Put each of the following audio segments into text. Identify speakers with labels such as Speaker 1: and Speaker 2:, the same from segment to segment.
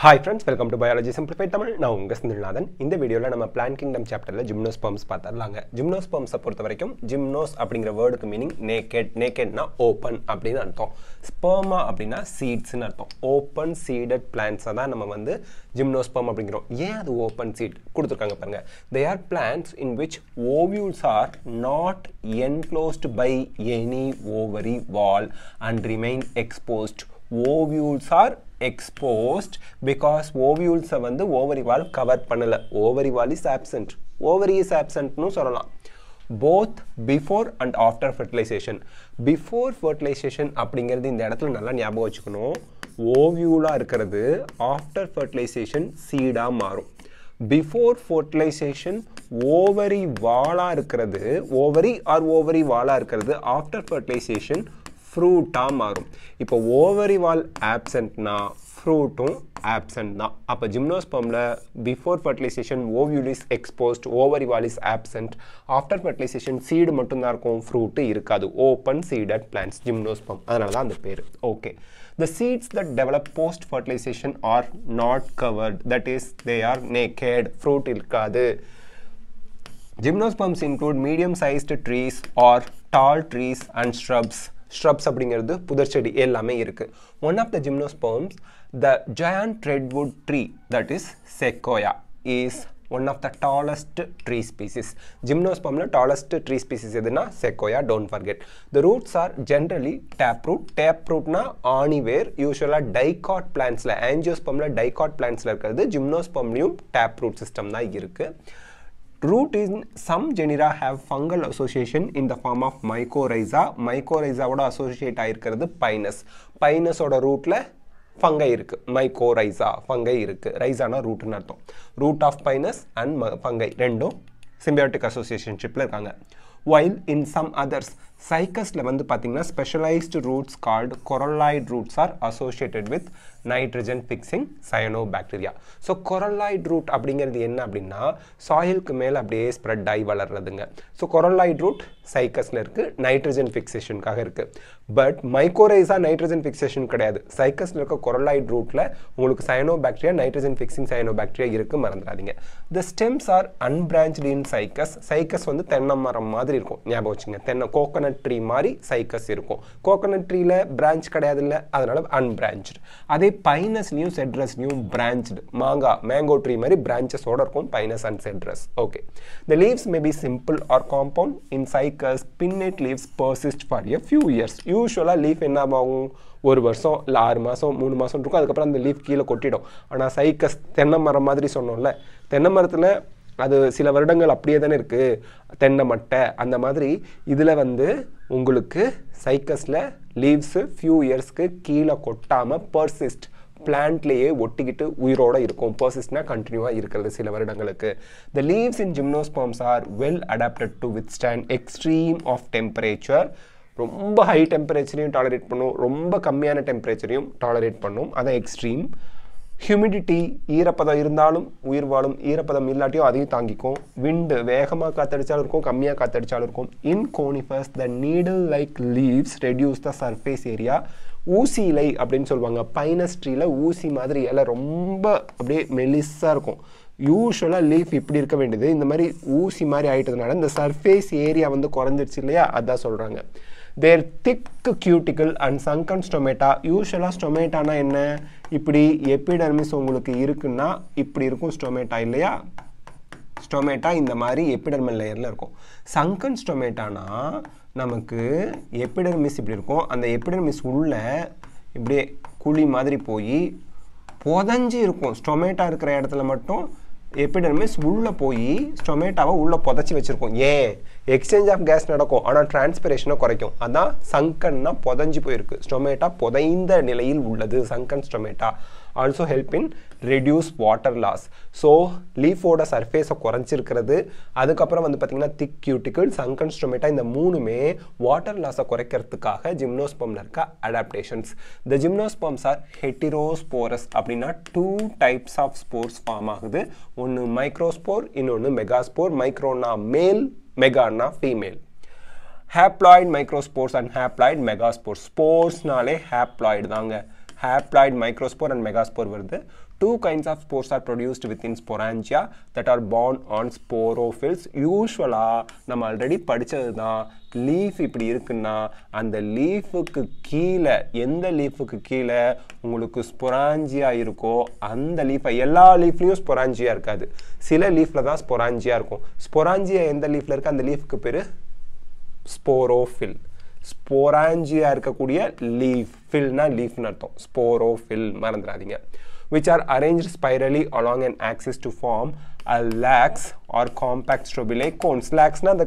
Speaker 1: Hi friends welcome to biology simplify Tamil நான் உங்கள் செந்தில்நாதன். இந்த வீடியோவில் நம்ம பிளான் கிங்டம் சாப்டரில் ஜிம்னோஸ்பம்ஸ் பார்த்துடலாங்க. ஜிம்னோஸ்பம்ஸை பொறுத்த வரைக்கும் ஜிம்னோஸ் அப்படிங்கிற வேர்டுக்கு மீனிங் நேக்கெட் நேக்கெட்னா ஓப்பன் அப்படின்னு அர்த்தம். ஸ்பெர்மா அப்படின்னா சீட்ஸ்னு அர்த்தம். ஓப்பன் சீடட் பிளான்ஸை தான் நம்ம வந்து ஜிம்னோஸ்பம் அப்படிங்கிறோம். ஏன் அது ஓப்பன் சீட் கொடுத்துருக்காங்க பாருங்கள் they are plants in which ovules are not enclosed by any ovary wall and remain exposed ovules are exposed because ஓவியூல்ஸை வந்து ஓவரி வால் கவர் பண்ணலை. Ovary wall is absent ovary is ஆப்சண்ட்னு சொல்லலாம். Both before and after fertilization before fertilization அப்படிங்கிறது இந்த இடத்துல நல்லா ஞாபகம் வச்சுக்கணும். ஓவியூலாக இருக்கிறது ஆஃப்டர் ஃபெர்டிலைசேஷன் சீடாக மாறும். பிஃபோர் ஃபர்டிலைசேஷன் ஓவரி வாலாக இருக்கிறது. ஓவரி ஆர் ஓவரி வாலாக இருக்கிறது. ஆஃப்டர் ஃபெர்டிலைசேஷன் ஃப்ரூட்டாக மாறும். இப்போ ஓவரி வால் ஆப்சண்ட்னா ஃப்ரூட்டும் ஆப்சண்ட் தான். அப்போ ஜிம்னோஸ்பம்ல before fertilization ovule is exposed ovary wall is absent after fertilization seed மட்டும்தான் இருக்கும் ஃப்ரூட்டு இருக்காது. ஓப்பன் சீடட் பிளான்ஸ் ஜிம்னோஸ்பம் அதனால தான் அந்த பேர். Okay the seeds that develop post fertilization are not covered that is they are naked fruit இருக்காது. Gymnosperms include medium-sized trees or tall trees and shrubs. Shrubs அப்படிங்கிறது புதர் செடி எல்லாமே இருக்குது one of the ஜிம்னோஸ்பர்ம்ஸ் the Zayan redwood tree that is sequoia is one of the tallest tree species ஜிம்னோஸ்பம்ல tallest tree species எதுனா sequoia don't forget the roots are generally tap root tape ரூட்னா ஆணிவேர் யூஸ்வலாக dicot பிளான்ஸில் ஆன்ஜியோஸ்பம்ல dicot பிளான்ஸில் இருக்கிறது ஜிம்னோஸ்பம்லையும் tape root system தான் இருக்குது root in some genera have fungal association in the form of mycorrhiza mycorrhizaவோட associate ஆயிருக்கிறது Pinus பைனஸோட ரூட்ல ஃபங்கை இருக்கு மைகோரைசா ஃபங்கை இருக்கு ரைசானா ரூட்னு அர்த்தம் root of pinus and fungi ரெண்டும் சிம்பியாட்டிக் அசோசியேஷன்ஷிப்பில் இருக்காங்க while in some others சைக்கஸில் வந்து பார்த்தீங்கன்னா specialised roots called coralloid roots are associated with nitrogen fixing cyanobacteria so coralloid root அப்படிங்கிறது என்ன அப்படின்னா சாயிலுக்கு மேலே அப்படியே ஸ்ப்ரெட் ஆகி வளர்றதுங்க. ஸோ கொரலாய்ட் ரூட் சைக்கஸில் இருக்குது நைட்ரஜன் ஃபிக்ஸேஷனுக்காக இருக்குது பட் மைக்கோரைஸாக நைட்ரஜன் ஃபிக்சேஷன் கிடையாது. சைக்கஸில் இருக்க கொரலாய்ட் ரூட்டில் உங்களுக்கு cyanobacteria nitrogen fixing cyanobacteria இருக்குது மறந்துடாதீங்க. The stems are unbranched in Cycas Cycas வந்து தென்னை மரம் மாதிரி இருக்கும். ஞாபகம் வச்சுங்க. தென்னை கோகனட் ட்ரீ மாதிரி சைக்கஸ் இருக்கும். கோகனட் ட்ரீல பிரான்ச் கிடையாது இல்லை அதனால அன்பிரான்ச்சு அதே செட்ரஸ் நியூ பிரான்சுட் மாங்காய் மேங்கோ ட்ரீ மாதிரி பிரான்ச்சஸோட இருக்கும் pinus and cedrus okay the leaves may be simple or compound in cycas pinnate leaves persist for a few years யூஸ்வலாக லீஃப் என்ன ஆகும் ஒரு வருஷம் இல்லை ஆறு மாதம் மூணு மாதம் இருக்கும். அதுக்கப்புறம் அந்த லீஃப் கீழே கொட்டிடும். ஆனால் சைக்கஸ் தென்னை மரம் மாதிரி சொன்னோம்ல தென்னை மரத்தில் அது சில வருடங்கள் அப்படியே தானே இருக்குது தென்னை மட்டை அந்த மாதிரி இதில் வந்து உங்களுக்கு சைக்கஸில் லீவ்ஸு ஃபியூ இயர்ஸ்க்கு கீழே கொட்டாமல் பர்சிஸ்ட் பிளான்ட்லேயே ஒட்டிக்கிட்டு உயிரோடு இருக்கும். பர்சிஸ்ட்னா கண்டினியூவாக இருக்கிறது சில வருடங்களுக்கு. The leaves in gymnosperms are well adapted to withstand extreme of temperature ரொம்ப ஹை டெம்பரேச்சரையும் டாலரேட் பண்ணும். ரொம்ப கம்மியான டெம்பரேச்சரையும் டாலரேட் பண்ணும். அதான் எக்ஸ்ட்ரீம் ஹியூமிடிட்டி ஈரப்பதம் இருந்தாலும் உயிர் வாழும் ஈரப்பதம் இல்லாட்டியும் அதையும் தாங்கிக்கும். விண்டு வேகமாக காத்தடிச்சாலும் இருக்கும் கம்மியாக காத்தடிச்சாலும் இருக்கும். In conifers the needle like leaves reduce the surface area ஊசி இலை அப்படின்னு சொல்லுவாங்க. பைனஸ் ட்ரீல ஊசி மாதிரி இலை ரொம்ப அப்படியே மெலிஸாக இருக்கும். யூஸ்வலாக லீஃப் இப்படி இருக்க வேண்டியது. இந்த மாதிரி ஊசி மாதிரி ஆயிட்டதுனால இந்த சர்ஃபேஸ் ஏரியா வந்து குறைஞ்சிருச்சு இல்லையா? அதான் சொல்கிறாங்க their thick cuticle and sunken stomata யூஸ்வலாக ஸ்டொமேட்டானா என்ன? இப்படி எப்பிடர்மிஸ் உங்களுக்கு இருக்குன்னா இப்படி இருக்கும் ஸ்டொமேட்டா இல்லையா? ஸ்டொமேட்டா இந்த மாதிரி எப்பிடர்மல் லேயரில் இருக்கும். சங்கன் ஸ்டொமேட்டானா நமக்கு எப்பிடர்மிஸ் இப்படி இருக்கும். அந்த எப்பிடர்மிஸ் உள்ள இப்படியே குழி மாதிரி போய் புதஞ்சி இருக்கும். ஸ்டொமேட்டா இருக்கிற இடத்துல மட்டும் எபிடர்மிஸ் உள்ளே போய் ஸ்டொமேட்டாவை உள்ளே புதைச்சி வச்சுருக்கோம். ஏன் எக்ஸ்சேஞ்ச் ஆஃப் கேஸ் நடக்கும். ஆனால் டிரான்ஸ்பிரேஷனை குறைக்கும். அதான் சங்கன்னா புதஞ்சு போயிருக்கு. ஸ்டொமேட்டா புதைந்த நிலையில் உள்ளது. Sunken stomata also help in reduce water loss so லீஃபோட சர்ஃபேஸை குறைஞ்சிருக்கிறது. அதுக்கப்புறம் வந்து பார்த்திங்கன்னா திக் கியூட்டிக்கல் சங்கன் இந்த மூணுமே வாட்டர் லாஸை குறைக்கிறதுக்காக ஜிம்னோஸ்பம்ல இருக்க adaptations the gymnosperms are heterosporous அப்படின்னா two types of spores form ஆகுது. ஒன்று மைக்ரோஸ்போர் இன்னொன்று மெகாஸ்போர் மைக்ரோனா male மெகானா female haploid microspores and haploid megaspore ஸ்போர்ஸ்னாலே haploid தாங்க. ஹேப்ளாய்டு மைக்ரோஸ்போர் அண்ட் மெகாஸ்போர் வருது. Two kinds of spores are produced within sporangia that are born on sporophylls யூஸ்வலாக நம்ம already படித்தது தான் லீஃப் இப்படி இருக்குன்னா அந்த லீஃபுக்கு கீழே எந்த லீஃபுக்கு கீழே உங்களுக்கு ஸ்பொராஞ்சியா இருக்கோ அந்த லீஃபை எல்லா லீஃப்லேயும் ஸ்பொராஞ்சியா இருக்காது. சில லீஃபில் தான் ஸ்பொராஞ்சியா இருக்கும். ஸ்பொராஞ்சியா எந்த லீஃபில் இருக்கு? அந்த லீஃப்க்கு பேர் ஸ்போரோஃபில் ஸ்போராஞ்சியா இருக்கக்கூடிய லீஃப் ஃபில்னா லீஃப்னு அர்த்தம். ஸ்போரோஃபில் மறந்துடாதீங்க. Which are arranged spirally along an axis to form a lax or compact strobili cones. Laxனா அந்த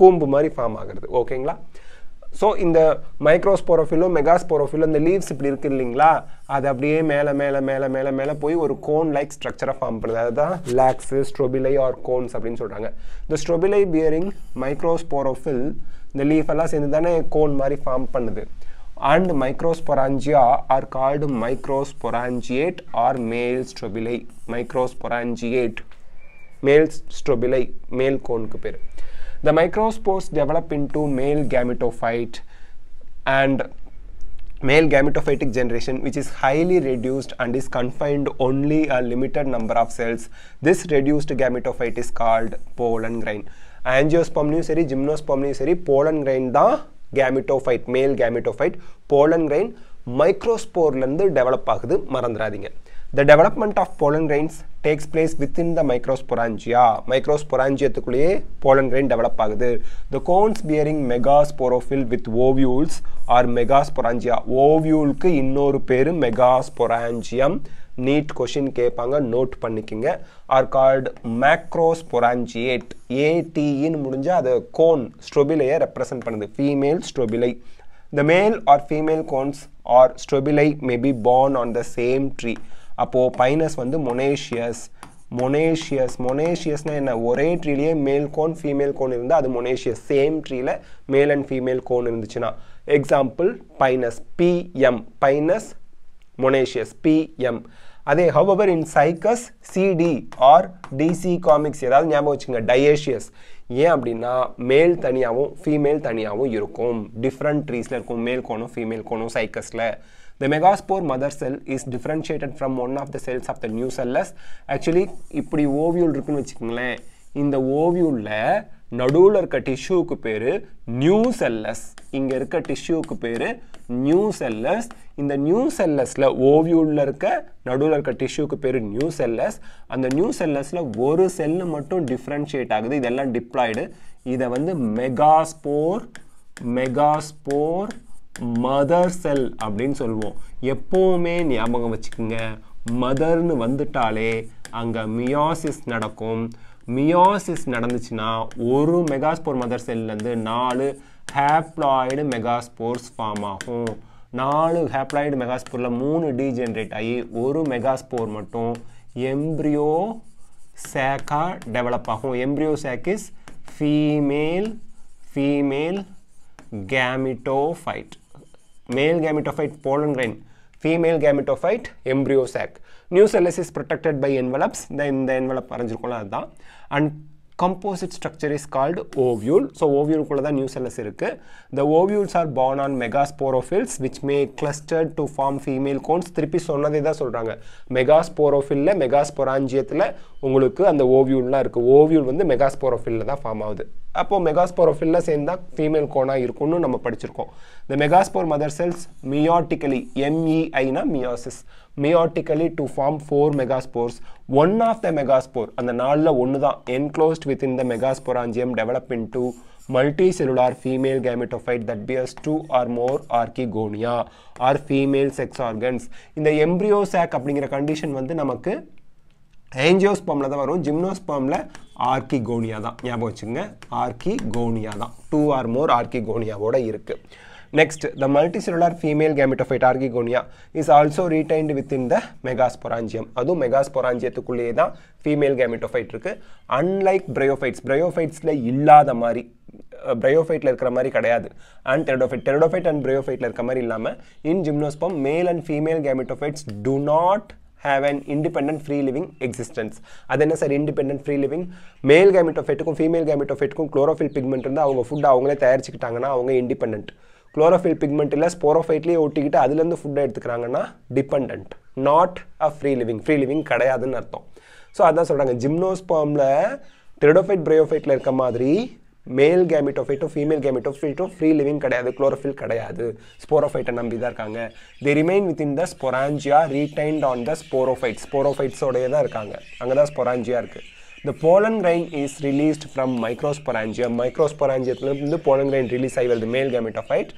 Speaker 1: கூம்பு மாதிரி ஃபார்ம் ஆகுறது ஓகேங்களா ஸோ இந்த மைக்ரோஸ்போரோஃபிலோ மெகாஸ்போரோஃபிலோ இந்த லீவ்ஸ் இப்படி இருக்கு இல்லைங்களா? அது அப்படியே மேலே மேலே மேலே மேலே மேலே போய் ஒரு கோன் லைக் ஸ்ட்ரக்சரை ஃபார்ம் பண்ணுது. அதுதான் லாக்ஸு ஸ்ட்ரோபிலை ஆர் கோன்ஸ் அப்படின்னு சொல்கிறாங்க இந்த ஸ்ட்ரோபிலை பியரிங் மைக்ரோஸ்போரோஃபில் இந்த லீஃப் எல்லாம் சேர்ந்து தானே கோன் மாதிரி ஃபார்ம் பண்ணுது. and microsporangia are called microsporangiate or male strobili microsporangiate male strobili male cone க்கு பேர் the microspores develop into male gametophyte and male gametophytic generation which is highly reduced and is confined only a limited number of cells this reduced gametophyte is called pollen grain angiospermலையும் சரி gymnospermலையும் சரி pollen grain தான் gametophyte male gametophyte pollen grain மைக்ரோஸ்போர்லேருந்து develop ஆகுது. மறந்துடாதீங்க. The development of pollen grains takes place within the microsporangia மைக்ரோஸ்பொராஞ்சியத்துக்குள்ளேயே pollen grain develop ஆகுது. The cones bearing megasporophyll with ovules are megasporangia ஓவியூலுக்கு இன்னொரு பேர் megasporangium NEET question கேட்பாங்க note பண்ணிக்கிங்க. Are called macrosporangiate ஏடின்னு முடிஞ்சால் அது கோன் ஸ்ட்ரொபிலையை ரெப்ரசன்ட் பண்ணுது. Female strobili the male or female cones or strobili maybe borne on the same tree அப்போது பைனஸ் வந்து மொனேஷியஸ் மொனேஷியஸ் மொனேஷியஸ்னால் என்ன? ஒரே ட்ரீலேயே மேல் கோன் ஃபீமேல் கோன் இருந்தால் அது மொனேஷியஸ் சேம் ட்ரீல மேல் அண்ட் ஃபீமேல் கோன் இருந்துச்சுன்னா. Example pinus PM pinus monoecious PM அதே however in cycas CD or DC comics ஏதாவது ஞாபகம் வச்சுங்க டயேஷியஸ் ஏன் அப்படின்னா மேல் தனியாகவும் ஃபீமேல் தனியாகவும் இருக்கும். டிஃப்ரெண்ட் ட்ரீஸில் இருக்கும் மேல் கோணும் ஃபீமேல் கோணும் சைக்கஸில் The megaspore mother cell is differentiated from one of the cells of the new cellus. Actually, இப்படி ஓவியூல் இருக்குன்னு வச்சுக்கோங்களேன். இந்த ஓவியூலில் நடுவில் இருக்க டிஷ்யூவுக்கு பேர் நியூ செல்லஸ் இங்கே இருக்க டிஷ்யூவுக்கு பேர் நியூ செல்லஸ் இந்த நியூ செல்லஸில் ஓவியூலில் இருக்க நடுவில் இருக்க டிஷ்யூக்கு பேர் நியூ செல்லஸ் அந்த நியூ செல்லஸில் ஒரு செல்லு மட்டும் டிஃப்ரென்ஷியேட் ஆகுது. இதெல்லாம் டிப்ளாய்டு இதை வந்து மெகாஸ்போர் மெகாஸ்போர் மதர் செல் அப்படின்னு சொல்லுவோம். எப்போவுமே ஞாபகம் வச்சுக்கோங்க. மதர்னு வந்துட்டாலே அங்கே மியாசிஸ் நடக்கும். மியோசிஸ் நடந்துச்சுன்னா ஒரு மெகாஸ்போர் மதர் செல்லேருந்து நாலு ஹேப்ளாய்டு மெகாஸ்போர்ஸ் ஃபார்ம் ஆகும். நாலு ஹேப்ளாய்டு மெகாஸ்போரில் மூணு டீஜென்ரேட் ஆகி ஒரு மெகாஸ்போர் மட்டும் எம்ப்ரியோ சேக்காக டெவலப் ஆகும். Embryo sac is female female gametophyte male gametophyte pollen grain female gametophyte embryo sac sac nucellus is protected by envelopes the இந்த envelope வரைஞ்சிருக்கோம்ல அதுதான் and composite structure is called ovule so ovule குள்ள தான் nucellus இருக்கு the ovules are born on megasporophylls which may cluster to form female cones திருப்பி சொன்னதே தான் சொல்றாங்க மெகாஸ்போரோஃபில்ல மெகாஸ்பொராஞ்சியத்தில் உங்களுக்கு அந்த ஓவியூல்லாம் இருக்கு ஓவியூல் வந்து மெகாஸ்போரோஃபில்ல தான் ஃபார்ம் ஆகுது அப்போது மெகாஸ்போரோஃபில்ல சேர்ந்தா ஃபீமேல் கோனாக இருக்கும்னு நம்ம படிச்சிருக்கோம் இந்த megaspore mother cells meiotically எம்இஐனா meiosis meiotically to form four megaspores one of the megaspore அந்த நாளில் ஒன்று தான் enclosed within the megasporangium develop into multicellular female gametophyte that bears two or more archegonia or female sex organs இந்த embryo sac அப்படிங்கிற condition வந்து நமக்கு ஏஞ்சியோஸ்பம்ல தான் வரும். ஜிம்னோஸ்பம்ல ஆர்கிகோனியா தான். ஞாபகம் வச்சுங்க ஆர்கிகோனியா தான். டூ ஆர் மோர் ஆர்கிகோனியாவோட இருக்குது next the multicellular female gametophyte archegonia is also retained within the megasporangium அதுவும் மெகாஸ்பொராஞ்சியத்துக்குள்ளேயே தான் ஃபீமேல் கேமிட்டோஃபைட் இருக்கு. அன்லைக் பிரயோஃபைட்ஸ் பிரயோஃபைட்ஸில் இல்லாத மாதிரி பிரயோஃபைட்டில் இருக்கிற மாதிரி கிடையாது. அண்ட் டெரடோஃபைட் டெரடோஃபைட் அண்ட் பிரயோஃபைட்டில் இருக்க மாதிரி இல்லாமல் in gymnosperm male and female gametophytes do not have an independent free living existence. அது என்ன sir independent free living male கேமிட்டோஃபைட்டுக்கும் female கேமிட்டோஃபைட்டுக்கும் குளோரோஃபில் பிக்மெண்ட் இருந்து அவங்க ஃபுட் அவங்களே தயாரிச்சுக்கிட்டாங்கன்னா அவங்க இண்டிபெண்ட் குளோரோஃபில் பிக்மெண்ட் இல்லை ஸ்போரோஃபைட்லேயே ஒட்டிக்கிட்டு அதுலேருந்து ஃபுட்டை எடுத்துக்கிறாங்கன்னா depend not a free living free living கிடையாதுன்னு அர்த்தம். ஸோ அதான் சொல்கிறாங்க ஜிம்னோஸ்பாமில் டெரிடோஃபைட் பிரயோஃபைட்டில் இருக்க மாதிரி மேல் கேமிட்டோஃபைட்டோ ஃபீமேல் கேமிட்டோஃபைட்டோ ஃப்ரீ லிவிங் கிடையாது குளோரோஃபில் கிடையாது ஸ்போரோஃபைட்டை நம்பி தான் இருக்காங்க they remain within the sporangia retained on the sporophyte ஸ்போரோஃபைட்ஸோடைய தான் இருக்காங்க அங்கே தான் ஸ்பொராஞ்சியா இருக்குது the pollen grain is released from microsporangium மைக்ரோஸ்பொராஞ்சியத்துலேருந்து pollen grain release ஆகிறது வருது male gametophyte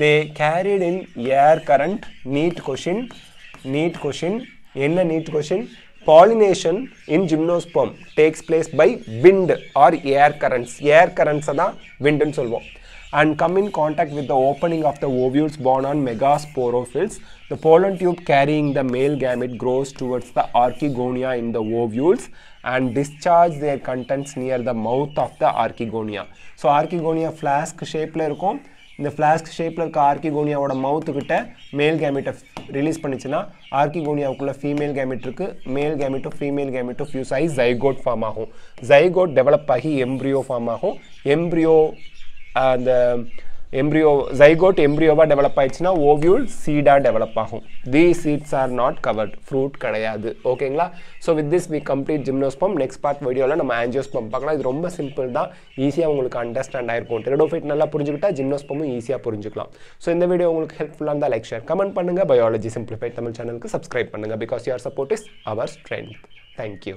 Speaker 1: they carried in air current NEET question NEET question என்ன NEET question Pollination in gymnosperm takes place by wind or air currents. Air currents தான் windன்னு சொல்வோம் and come in contact with the opening of the ovules born on megasporophylls. The pollen tube carrying the male gamete grows towards the archegonia in the ovules and discharge their contents near the mouth of the archegonia. So archegonia flask ஷேப்பில் இருக்கும் இந்த flask ஷேப்பில் இருக்க ஆர்கிகோனியாவோட மவுத்துக்கிட்ட male கேமெட்டை release பண்ணிச்சுன்னா ஆர்கிகோனியாவுக்குள்ள ஃபீமேல் கேமெட் இருக்கு. மேல் கேமெட்டும் ஃபீமேல் கேமெட்டும் ஃபியூஸ் ஆகி ஜைகோட் ஃபார்ம் ஆகும். ஜைகோட் டெவலப் ஆகி எம்ப்ரியோ ஃபார்ம் ஆகும். எம்ப்ரியோ அந்த எம்ப்ரியோ ஜைகோட் எம்ப்ரியோவாக டெவலப் ஆயிடுச்சுன்னா ஓவியூல் சீடாக டெவலப் ஆகும். The seeds are not covered fruit கிடையாது. ஓகேங்களா so with this we complete gymnosperm next part வீடியோவில் நம்ம ஆன்ஜியோஸ்பம் பார்க்கலாம். இது ரொம்ப சிம்பிள் தான். ஈஸியாக உங்களுக்கு அண்டர்ஸ்டாண்ட் ஆயிருக்கும். டெரடோஃபைட் நல்லா புரிஞ்சுக்கிட்டா ஜிம்னோஸ்பமும் ஈஸியாக புரிஞ்சுக்கலாம். ஸோ இந்த வீடியோ உங்களுக்கு ஹெல்ப்ஃபுல்லாக இருந்தால் லைக் ஷேர் கமெண்ட் பண்ணுங்கள் பயாலஜி சிம்பிளிஃபைட் தமிழ் சேனலுக்கு சப்ஸ்கிரைப் பண்ணுங்கள் because your support is our strength thank you